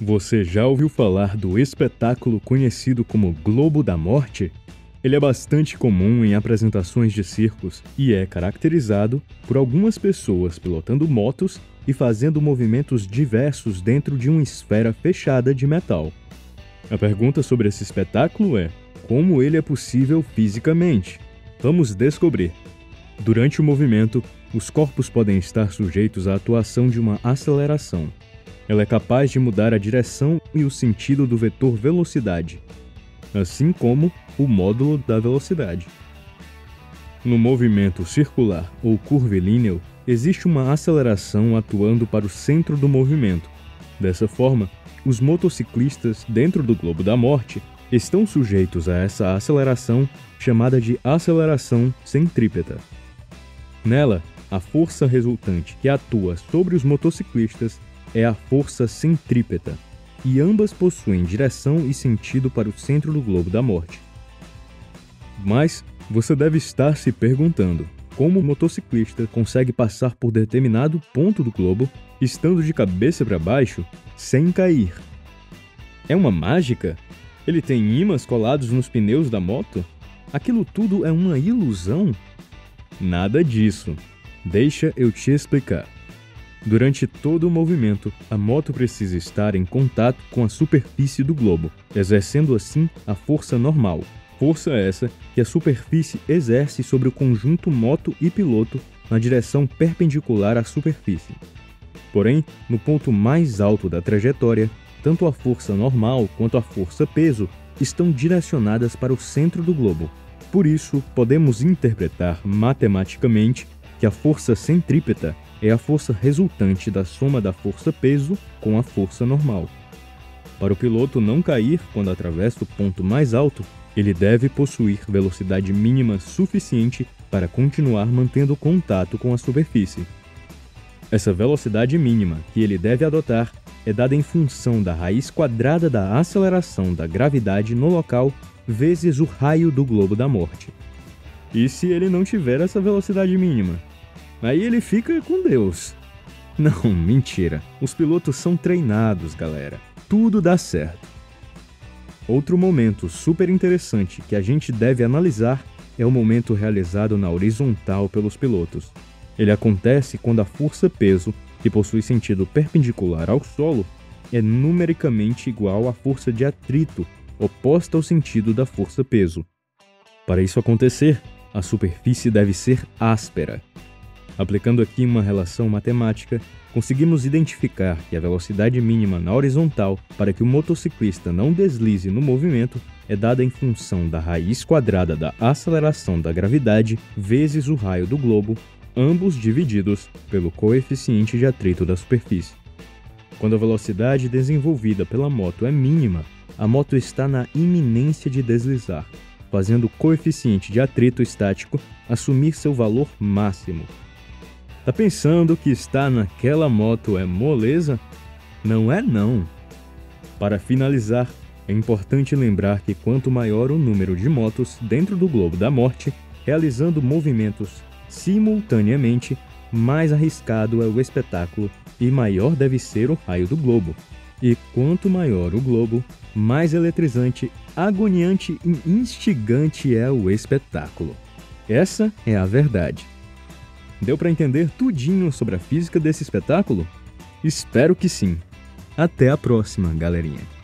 Você já ouviu falar do espetáculo conhecido como Globo da Morte? Ele é bastante comum em apresentações de circos e é caracterizado por algumas pessoas pilotando motos e fazendo movimentos diversos dentro de uma esfera fechada de metal. A pergunta sobre esse espetáculo é: como ele é possível fisicamente? Vamos descobrir. Durante o movimento, os corpos podem estar sujeitos à atuação de uma aceleração. Ela é capaz de mudar a direção e o sentido do vetor velocidade, assim como o módulo da velocidade. No movimento circular ou curvilíneo, existe uma aceleração atuando para o centro do movimento. Dessa forma, os motociclistas dentro do globo da morte estão sujeitos a essa aceleração chamada de aceleração centrípeta. Nela, a força resultante que atua sobre os motociclistas é a força centrípeta, e ambas possuem direção e sentido para o centro do globo da morte. Mas você deve estar se perguntando como o motociclista consegue passar por determinado ponto do globo estando de cabeça para baixo sem cair. É uma mágica? Ele tem ímãs colados nos pneus da moto? Aquilo tudo é uma ilusão? Nada disso. Deixa eu te explicar. Durante todo o movimento, a moto precisa estar em contato com a superfície do globo, exercendo assim a força normal. Força essa que a superfície exerce sobre o conjunto moto e piloto na direção perpendicular à superfície. Porém, no ponto mais alto da trajetória, tanto a força normal quanto a força peso estão direcionadas para o centro do globo. Por isso, podemos interpretar matematicamente que a força centrípeta é a força resultante da soma da força-peso com a força normal. Para o piloto não cair quando atravessa o ponto mais alto, ele deve possuir velocidade mínima suficiente para continuar mantendo contato com a superfície. Essa velocidade mínima que ele deve adotar é dada em função da raiz quadrada da aceleração da gravidade no local vezes o raio do globo da morte. E se ele não tiver essa velocidade mínima? Aí ele fica com Deus. Não, mentira. Os pilotos são treinados, galera. Tudo dá certo. Outro momento super interessante que a gente deve analisar é o momento realizado na horizontal pelos pilotos. Ele acontece quando a força-peso, que possui sentido perpendicular ao solo, é numericamente igual à força de atrito, oposta ao sentido da força-peso. Para isso acontecer, a superfície deve ser áspera, Aplicando aqui uma relação matemática, conseguimos identificar que a velocidade mínima na horizontal para que o motociclista não deslize no movimento é dada em função da raiz quadrada da aceleração da gravidade vezes o raio do globo, ambos divididos pelo coeficiente de atrito da superfície. Quando a velocidade desenvolvida pela moto é mínima, a moto está na iminência de deslizar, fazendo o coeficiente de atrito estático assumir seu valor máximo, Tá pensando que estar naquela moto é moleza? Não é não. Para finalizar, é importante lembrar que quanto maior o número de motos dentro do globo da morte, realizando movimentos simultaneamente, mais arriscado é o espetáculo e maior deve ser o raio do globo. E quanto maior o globo, mais eletrizante, agoniante e instigante é o espetáculo. Essa é a verdade. Deu para entender tudinho sobre a física desse espetáculo? Espero que sim. Até a próxima, galerinha.